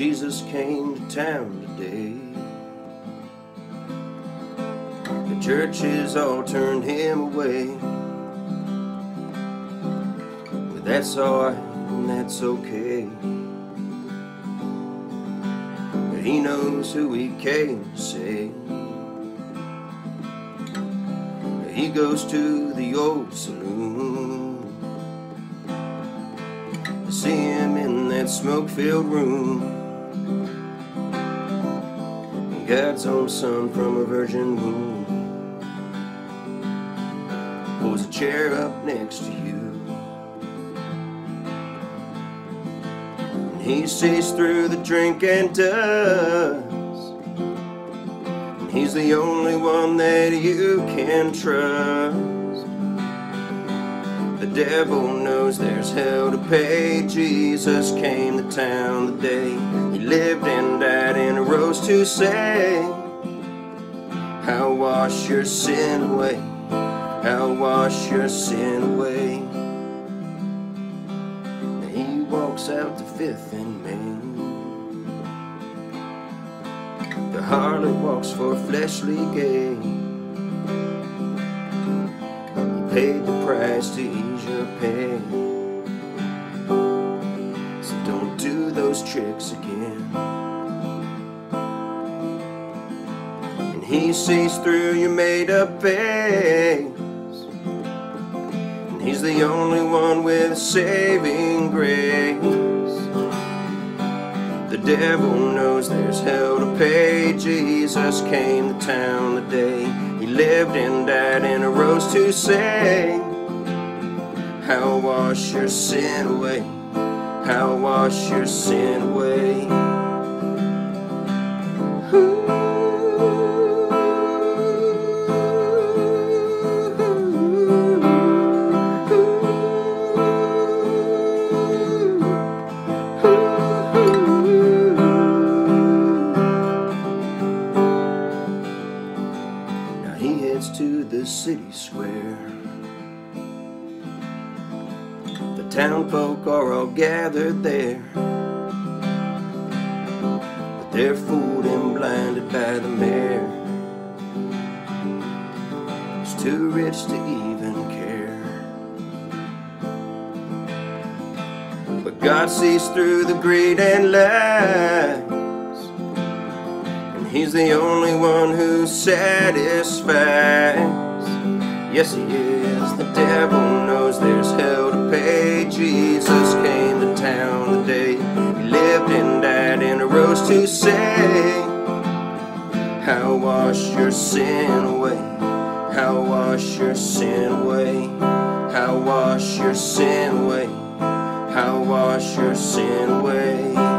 Jesus came to town today. The churches all turned him away. But that's alright and that's okay. But he knows who he came to save. He goes to the old saloon. See him in that smoke-filled room. God's own son from a virgin womb pulls a chair up next to you. And he sees through the drink and dust. And he's the only one that you can trust. The devil knows there's hell to pay. Jesus came to town the day he lived and died in to say, I'll wash your sin away. I'll wash your sin away. He walks out to Fifth and Main. The harlot walks for fleshly gain. Paid the price to ease your pain. So don't do those tricks again. He sees through your made up face. And he's the only one with saving grace. The devil knows there's hell to pay. Jesus came to town the day he lived and died and arose to say, I'll wash your sin away. I'll wash your sin away. Heads to the city square. The town folk are all gathered there. But they're fooled and blinded by the mayor. He's too rich to even care. But God sees through the greed and lies. He's the only one who satisfies. Yes, He is. The devil knows there's hell to pay. Jesus came to town the day He lived and died and arose to say, I'll wash your sin away. I'll wash your sin away. I'll wash your sin away. I'll wash your sin away.